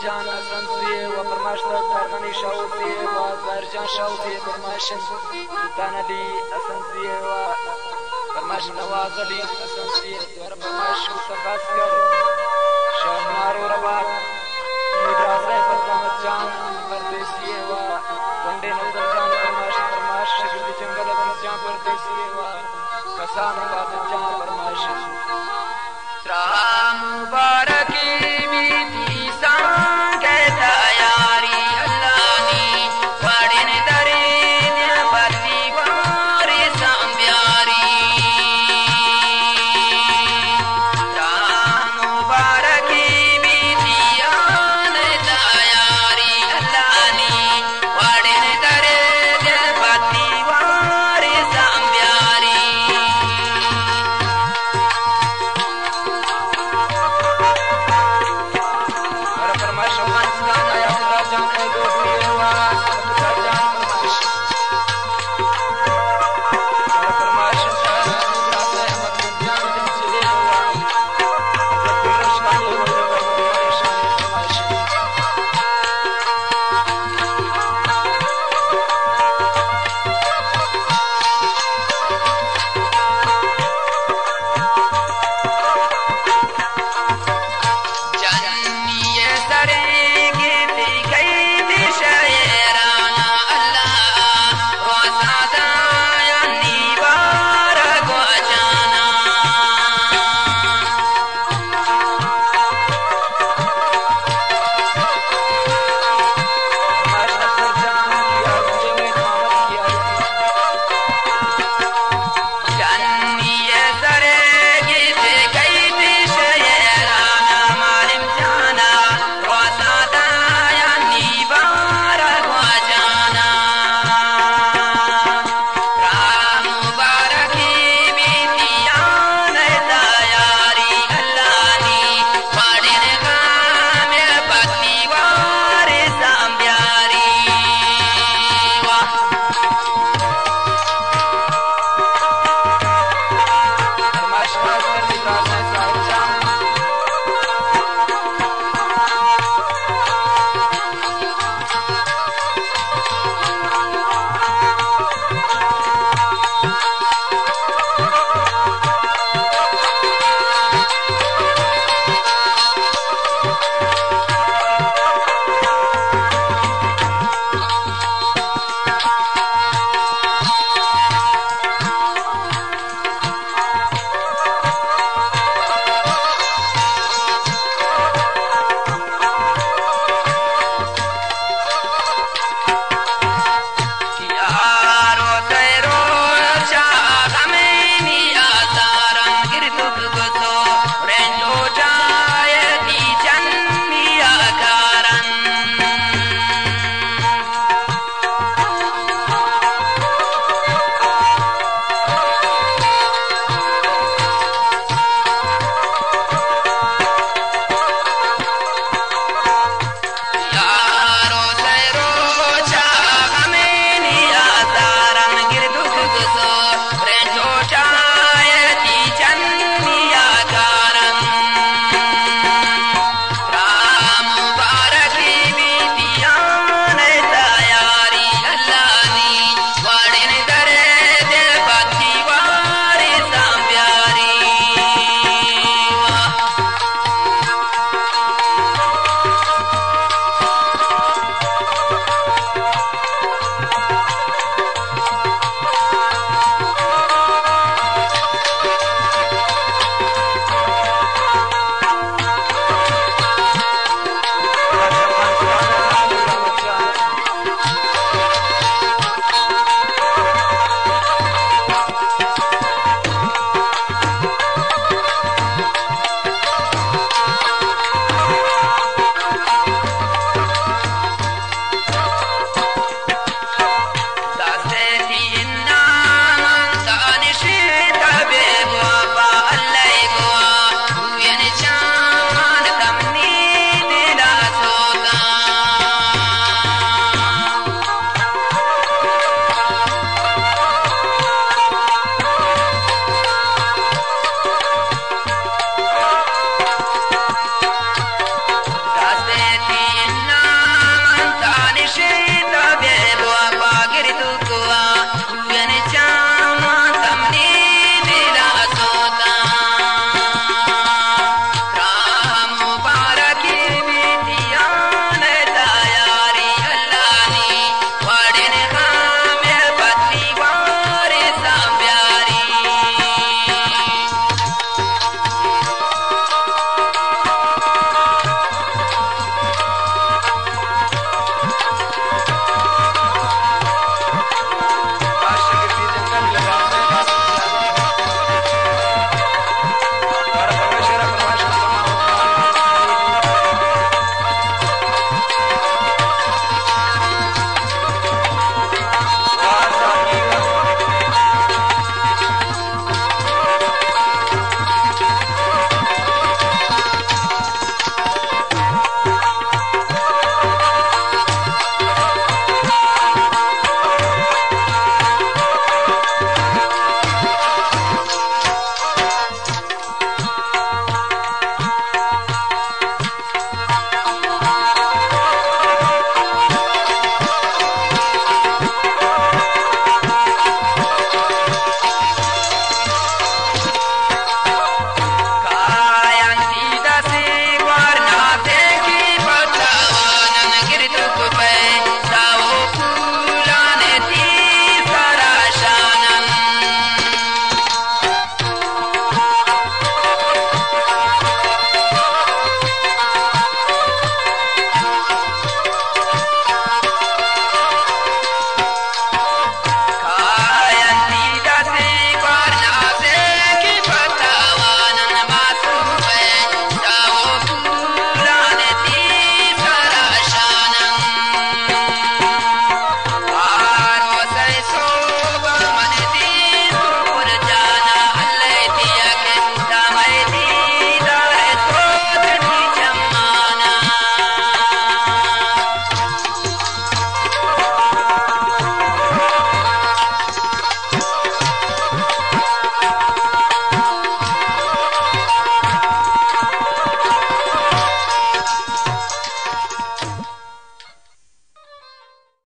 برجان اصلا توی و برمشت ترغنی شوفی و برجان شوفی برمشن سلطان دی اصلا توی و برمش نواز دی اصلا توی دور برمش و سبس کر شهنار و روات مدرازه فرزامت جان پردیسی و گنده نظر جان برمش برمش شگردی جنگل برجان پردیسی و کسان بازن جان برمش